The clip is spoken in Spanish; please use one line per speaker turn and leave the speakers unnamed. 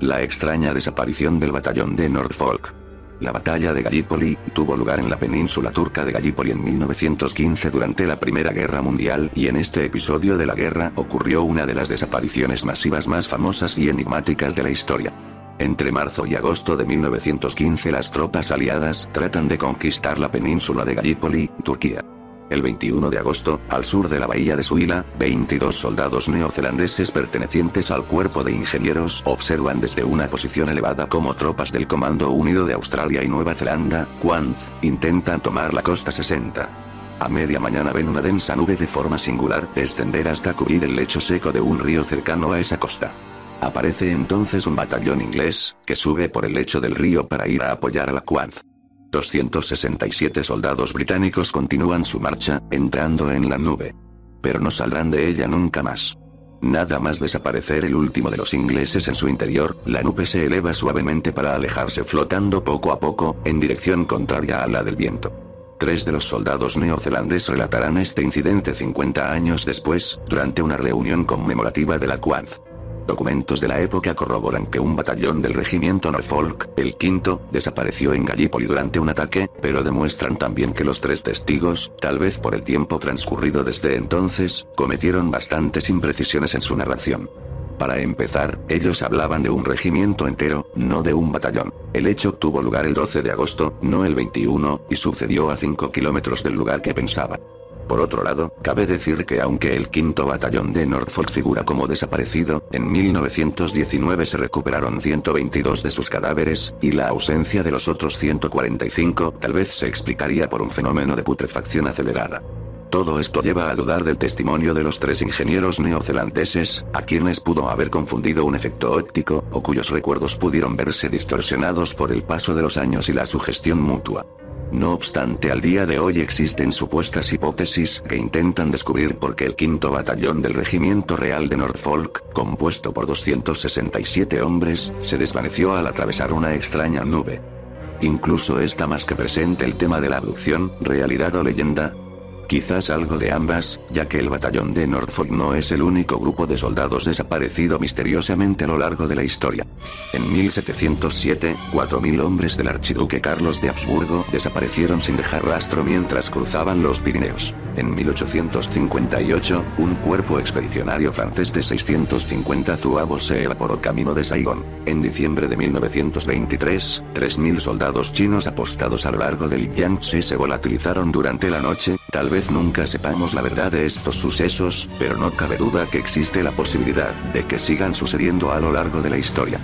La extraña desaparición del batallón de Norfolk. La batalla de Gallipoli tuvo lugar en la península turca de Gallipoli en 1915 durante la Primera Guerra Mundial y en este episodio de la guerra ocurrió una de las desapariciones masivas más famosas y enigmáticas de la historia. Entre marzo y agosto de 1915 las tropas aliadas tratan de conquistar la península de Gallipoli, Turquía. El 21 de agosto, al sur de la bahía de Suila, 22 soldados neozelandeses pertenecientes al cuerpo de ingenieros observan desde una posición elevada como tropas del Comando Unido de Australia y Nueva Zelanda, QUANZ, intentan tomar la costa 60. A media mañana ven una densa nube de forma singular descender hasta cubrir el lecho seco de un río cercano a esa costa. Aparece entonces un batallón inglés, que sube por el lecho del río para ir a apoyar a la QUANZ. 267 soldados británicos continúan su marcha, entrando en la nube. Pero no saldrán de ella nunca más. Nada más desaparecer el último de los ingleses en su interior, la nube se eleva suavemente para alejarse flotando poco a poco, en dirección contraria a la del viento. Tres de los soldados neozelandeses relatarán este incidente 50 años después, durante una reunión conmemorativa de la QUANZ. Documentos de la época corroboran que un batallón del regimiento Norfolk, el quinto, desapareció en Gallipoli durante un ataque, pero demuestran también que los tres testigos, tal vez por el tiempo transcurrido desde entonces, cometieron bastantes imprecisiones en su narración. Para empezar, ellos hablaban de un regimiento entero, no de un batallón. El hecho tuvo lugar el 12 de agosto, no el 21, y sucedió a 5 kilómetros del lugar que pensaba. Por otro lado, cabe decir que aunque el quinto batallón de Norfolk figura como desaparecido, en 1919 se recuperaron 122 de sus cadáveres, y la ausencia de los otros 145 tal vez se explicaría por un fenómeno de putrefacción acelerada. Todo esto lleva a dudar del testimonio de los tres ingenieros neozelandeses, a quienes pudo haber confundido un efecto óptico, o cuyos recuerdos pudieron verse distorsionados por el paso de los años y la sugestión mutua. No obstante, al día de hoy existen supuestas hipótesis que intentan descubrir por qué el quinto batallón del Regimiento Real de Norfolk, compuesto por 267 hombres, se desvaneció al atravesar una extraña nube. Incluso está más que presente el tema de la abducción, realidad o leyenda, Quizás algo de ambas, ya que el batallón de Norfolk no es el único grupo de soldados desaparecido misteriosamente a lo largo de la historia. En 1707, 4.000 hombres del archiduque Carlos de Habsburgo desaparecieron sin dejar rastro mientras cruzaban los Pirineos. En 1858, un cuerpo expedicionario francés de 650 zuavos se evaporó camino de Saigón. En diciembre de 1923, 3.000 soldados chinos apostados a lo largo del Yangtze se volatilizaron durante la noche, tal vez nunca sepamos la verdad de estos sucesos, pero no cabe duda que existe la posibilidad de que sigan sucediendo a lo largo de la historia.